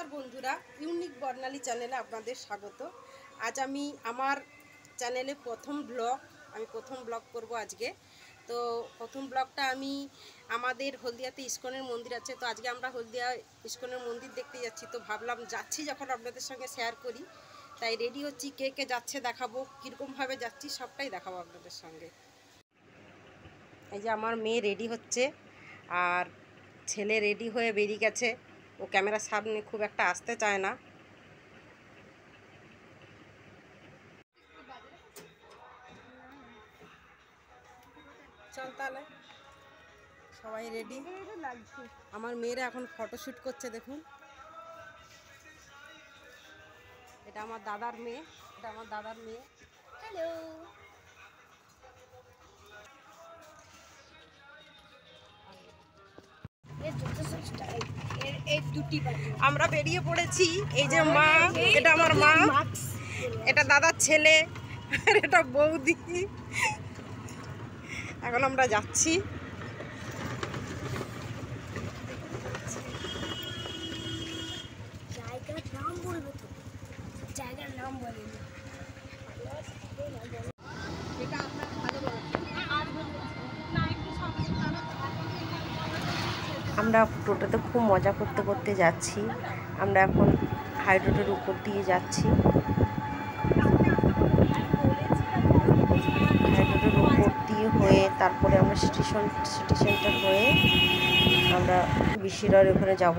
নমস্কার বন্ধুরা, ইউনিক বর্ণালী চ্যানেলে আপনাদের স্বাগত। আজ আমি আমার চ্যানেলে প্রথম ব্লগ, আমি প্রথম ব্লগ করব আজকে। তো প্রথম ব্লগটা আমি আমাদের হলদিয়াতে ইস্কনের মন্দির আছে, তো আজকে আমরা হলদিয়া ইস্কনের মন্দির দেখতে যাচ্ছি। তো ভাবলাম যাচ্ছি যখন আপনাদের সঙ্গে শেয়ার করি, তাই রেডি হচ্ছি, কে কে যাচ্ছে দেখাবো, কীরকমভাবে যাচ্ছি, সবটাই দেখাবো আপনাদের সঙ্গে। এই যে আমার মেয়ে রেডি হচ্ছে, আর ছেলে রেডি হয়ে বেরিয়ে গেছে। ও ক্যামেরার সামনে খুব একটা আসতে চায় না। চল তাহলে, সবাই রেডি আমার মেয়েরা এখন ফটোশ্যুট করছে, দেখুন। এটা আমার দাদার মেয়ে, এটা আমার দাদার মেয়ে। হ্যালো আমরা বেরিয়ে পড়েছি। এই যে মা, এটা আমার মা। এটা দাদার ছেলে, আর এটা বৌদি। এখন আমরা যাচ্ছি। জায়গার নাম বলবে তো? জায়গার নাম বলেনি আমরা টোটোতে খুব মজা করতে করতে যাচ্ছি। আমরা এখন হাই রোডের উপর দিয়ে যাচ্ছি। হাই রোডের উপর দিয়ে হয়ে তারপরে আমরা স্টেশন সিটি সেন্টার হয়ে আমরা বিশিরার ওখানে যাব।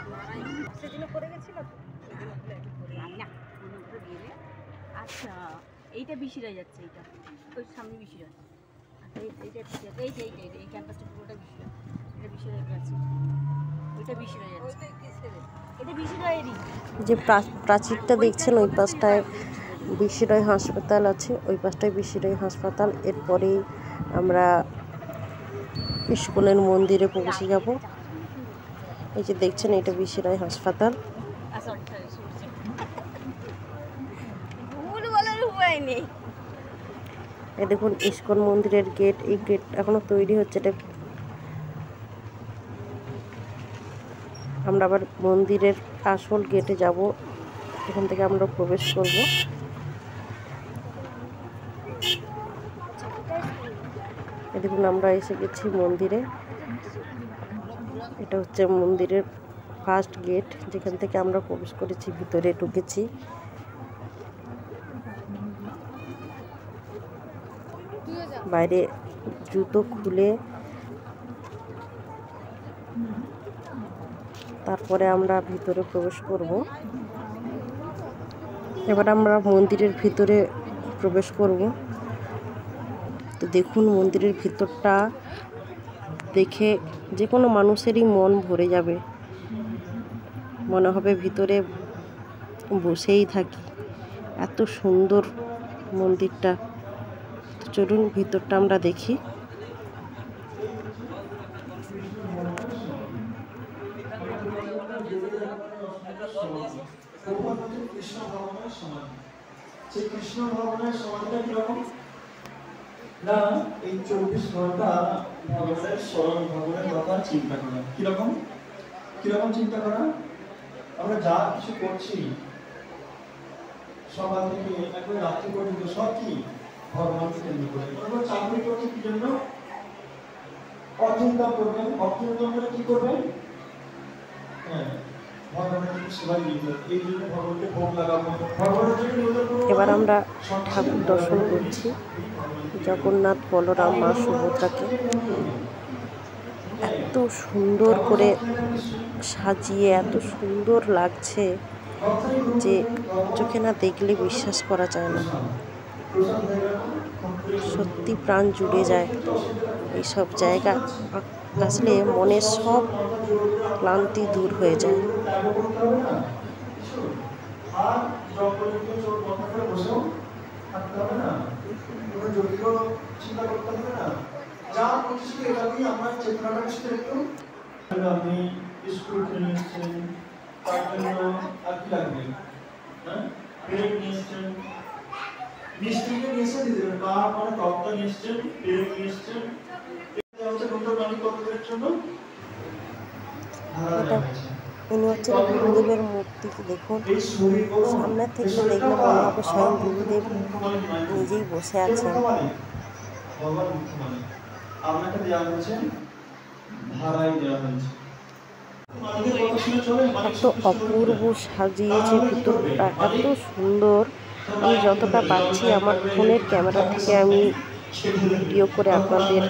সেদিনও করে গেছিল তো? আচ্ছা এইটা বিশিরা যাচ্ছে এইটা। ওই সামনে বিশিরা আচ্ছা এইটা যে এইটা এইটা, এই ক্যাম্পাসটা পুরোটা বিশিরা এটা বিশিরা যাচ্ছে। ওইটা বিশিরা যাচ্ছে এটা বিশিরা এরই যে প্রাচীরটা দেখছেন ওই পাশটায় বিশিরয় হাসপাতাল আছে। ওই পাশটায় বিশিরয় হাসপাতাল। এরপরেই আমরা ইস্কনের মন্দিরে পৌঁছে যাব। এই যে দেখছেন এটা হাসপাতাল। উপায় নেই। এই দেখুন ইস্কন মন্দিরের গেট এই গেট এখনও তৈরি হচ্ছে এটা আমরা আবার মন্দিরের আসল গেটে যাব। এখান থেকে আমরা প্রবেশ করব। দেখুন আমরা এসে গেছি মন্দিরে। এটা হচ্ছে মন্দিরের ফার্স্ট গেট যেখান থেকে আমরা প্রবেশ করেছি, ভিতরে ঢুকেছি। বাইরে জুতো খুলে তারপরে আমরা ভিতরে প্রবেশ করব। এবার আমরা মন্দিরের ভিতরে প্রবেশ করব। তো দেখুন মন্দিরের ভিতরটা দেখে যে কোনো মানুষেরই মন ভরে যাবে। মনে হবে ভিতরে বসেই থাকি। এত সুন্দর মন্দিরটা। চলুন ভিতরটা আমরা দেখি। সেই কৃষ্ণ ভগবানের সমানটা কীরকম? না, এই চব্বিশ ঘণ্টা ভগবানের স্মরণ, ভগবানের কথা চিন্তা করা। কীরকম? কীরকম চিন্তা করা? আমরা যা কিছু করছি, সকাল থেকে একবার রাত্রি পর্যন্ত সব কি? ভগবানকে কেন্দ্র করে। আমরা চাকরি করছি কি জন্য? অর্থ করবেন। অর্থ ইনকাম করে কি করবেন? হ্যাঁ। এবার আমরা ঠাকুর দর্শন করছি। জগন্নাথ বলরাম মা সুভদ্রাকে। এত সুন্দর করে সাজিয়ে, এত সুন্দর লাগছে যে চোখে না দেখলে বিশ্বাস করা যায় না। সত্যি প্রাণ জুড়ে যায় এইসব জায়গা। আসলে মনের সব ক্লান্তি দূর হয়ে যায়। আর জঙ্গলে গিয়ে চোর বন্ধ করে বসেও থাকতে হবে না কোনো জটিল চিন্তা করতে হবে না যা করছি শুধু এটা দিয়ে আমার চেতনাটাকে শুধু একটু আপনি স্কুল ট্রেনে তার জন্য আর কি লাগবে প্লেট নিয়ে এসছেন মিস্ত্রিকে নিয়ে এসে দিয়ে দেবেন বা তত্ত্ব নিয়ে এসছেন প্লেট নিয়ে এসছেন এটা দেওয়া হয়েছে। ইনি হচ্ছেন গুরুদেবের মূর্তিটি দেখুন। সামনে থেকে দেখলে মনে হবে স্বয়ং গুরুদেব নিজেই বসে আছেন। আপনাকে দেওয়া হয়েছে ভাড়াই দেওয়া হয়েছে। এত অপূর্ব সাজিয়েছে ভিতরটা এত সুন্দর। আমি যতটা পাচ্ছি আমার ফোনের ক্যামেরা থেকে আমি ভিডিও করে আপনাদের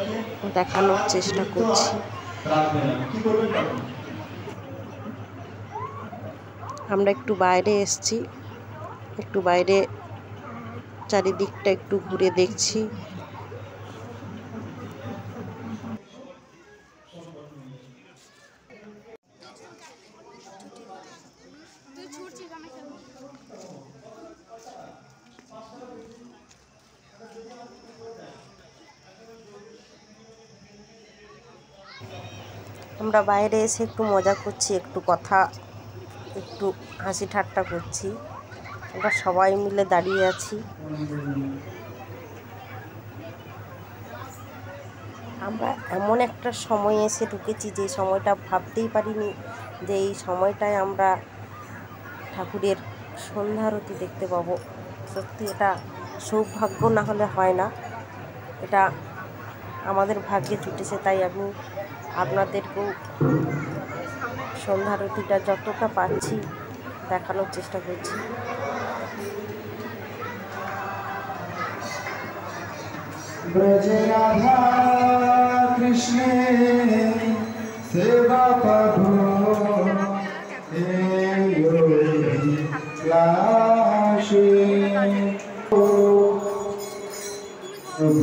দেখানোর চেষ্টা করছি? আমরা একটু বাইরে এসছি একটু বাইরে চারিদিকটা একটু ঘুরে দেখছি আমরা বাইরে এসে একটু মজা করছি, একটু কথা, একটু হাসি ঠাট্টা করছি। আমরা সবাই মিলে দাঁড়িয়ে আছি। আমরা এমন একটা সময় এসে ঢুকেছি যে সময়টা ভাবতেই পারিনি যে এই সময়টায় আমরা ঠাকুরের সন্ধ্যারতি দেখতে পাবো। সত্যি এটা সৌভাগ্য না হলে হয় না। এটা আমাদের ভাগ্যে জুটেছে, তাই আমি আপনাদেরকেও সন্ধ্যারতিটা যতটা পাচ্ছি দেখানোর চেষ্টা করছি। Oh, সেবা প্রভু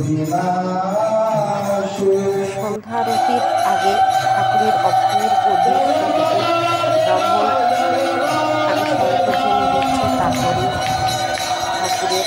সন্ধ্যারতির আগে ঠাকুরের অপূর্ব ব্রাহ্মণ তারপরে ঠাকুরের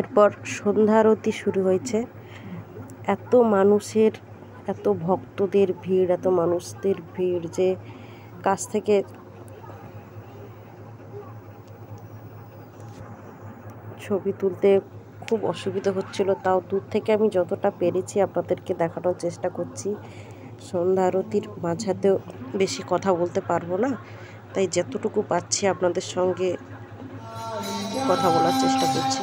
এরপর সন্ধ্যারতি শুরু হয়েছে। এত মানুষের, এত ভক্তদের ভিড়, এত মানুষদের ভিড় যে কাছ থেকে ছবি তুলতে খুব অসুবিধা হচ্ছিল। তাও দূর থেকে আমি যতটা পেরেছি আপনাদেরকে দেখানোর চেষ্টা করছি। সন্ধ্যা আরতির মাঝাতেও বেশি কথা বলতে পারব না। তাই যতটুকু পাচ্ছি আপনাদের সঙ্গে কথা বলার চেষ্টা করছি।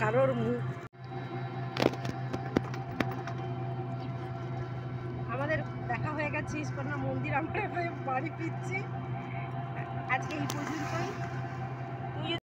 কারোর মুখ আমাদের দেখা হয়ে গেছে ইস্কন্যা মন্দির আমরা বাড়ি ফিরছি।